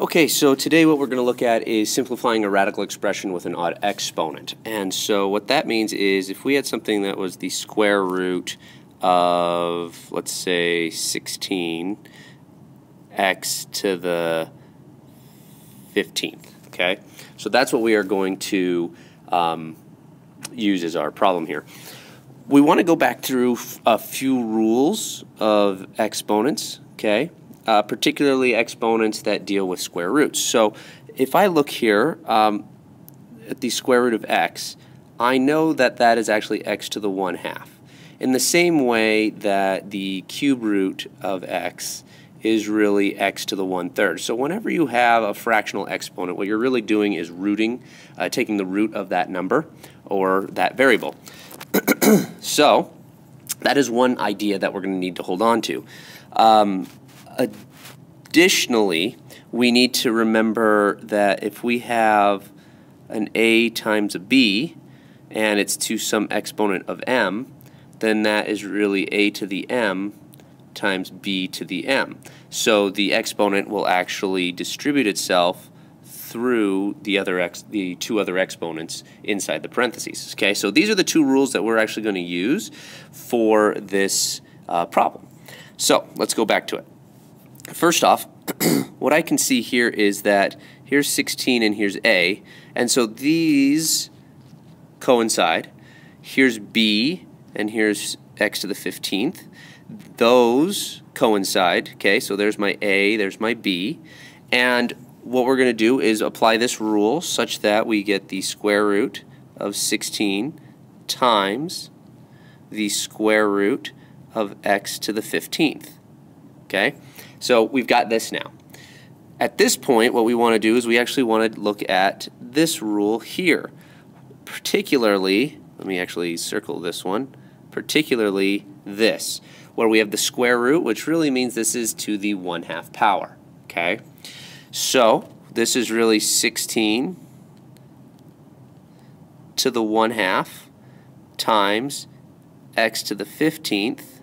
Okay, so today what we're going to look at is simplifying a radical expression with an odd exponent. And so what that means is if we had something that was the square root of, let's say, 16 x to the 15th, okay? So that's what we are going to um, use as our problem here. We want to go back through a few rules of exponents, okay? Uh, particularly exponents that deal with square roots. So if I look here um, at the square root of x, I know that that is actually x to the 1 half. In the same way that the cube root of x is really x to the 1 third. So whenever you have a fractional exponent, what you're really doing is rooting, uh, taking the root of that number or that variable. so that is one idea that we're going to need to hold on to. Um, Additionally, we need to remember that if we have an a times a b and it's to some exponent of m, then that is really a to the m times b to the m. So the exponent will actually distribute itself through the other ex the two other exponents inside the parentheses. Okay, so these are the two rules that we're actually going to use for this uh, problem. So let's go back to it. First off, what I can see here is that here's 16 and here's A, and so these coincide. Here's B, and here's x to the 15th. Those coincide, okay, so there's my A, there's my B, and what we're going to do is apply this rule such that we get the square root of 16 times the square root of x to the 15th. Okay, so we've got this now. At this point, what we want to do is we actually want to look at this rule here. Particularly, let me actually circle this one, particularly this, where we have the square root, which really means this is to the 1 half power. Okay, so this is really 16 to the 1 half times x to the 15th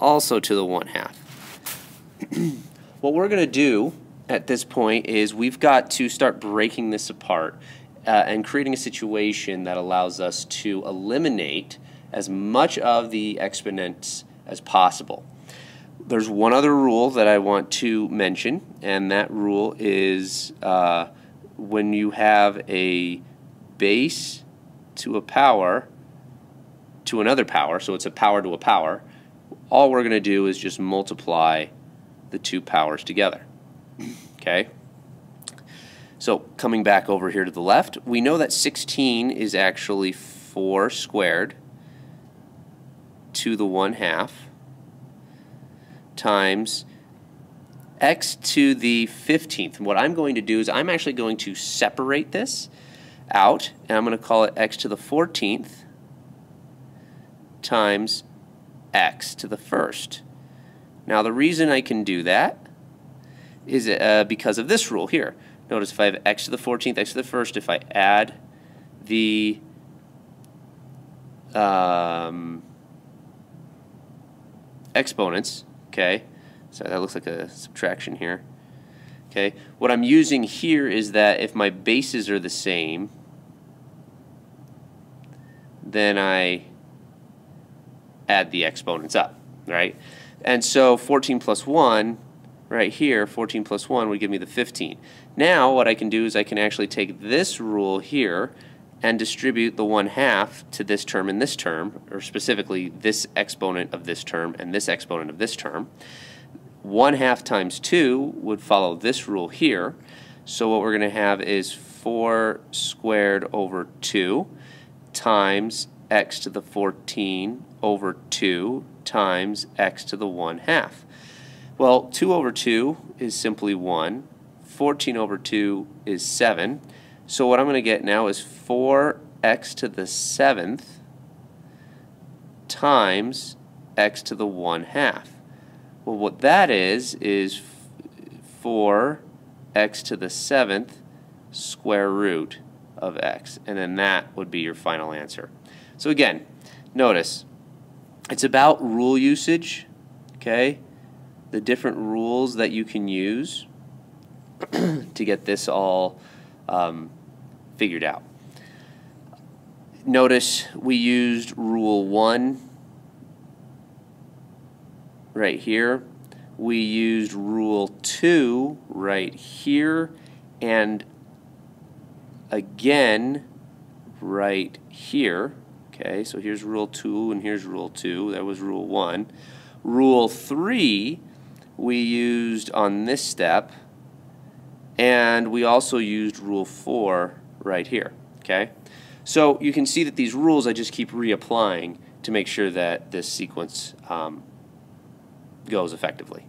also to the 1 half. what we're going to do at this point is we've got to start breaking this apart uh, and creating a situation that allows us to eliminate as much of the exponents as possible. There's one other rule that I want to mention, and that rule is uh, when you have a base to a power to another power, so it's a power to a power, all we're going to do is just multiply the two powers together. Okay? So coming back over here to the left, we know that 16 is actually 4 squared to the 1 half times x to the 15th. And what I'm going to do is I'm actually going to separate this out, and I'm going to call it x to the 14th times x to the first. Now the reason I can do that is uh, because of this rule here. Notice if I have x to the 14th, x to the first, if I add the um, exponents, okay, so that looks like a subtraction here, okay, what I'm using here is that if my bases are the same, then I add the exponents up, right? And so 14 plus 1, right here, 14 plus 1 would give me the 15. Now what I can do is I can actually take this rule here and distribute the 1 half to this term and this term, or specifically this exponent of this term and this exponent of this term. 1 half times 2 would follow this rule here. So what we're going to have is 4 squared over 2 times x to the 14 over 2 times x to the 1 half. Well, 2 over 2 is simply 1. 14 over 2 is 7. So what I'm going to get now is 4x to the 7th times x to the 1 half. Well, what that is, is 4x to the 7th square root of x. And then that would be your final answer. So again, notice, it's about rule usage, okay? the different rules that you can use to get this all um, figured out. Notice we used rule 1 right here. We used rule 2 right here and again right here. Okay, so here's rule 2 and here's rule 2. That was rule 1. Rule 3 we used on this step and we also used rule 4 right here. Okay, so you can see that these rules I just keep reapplying to make sure that this sequence um, goes effectively.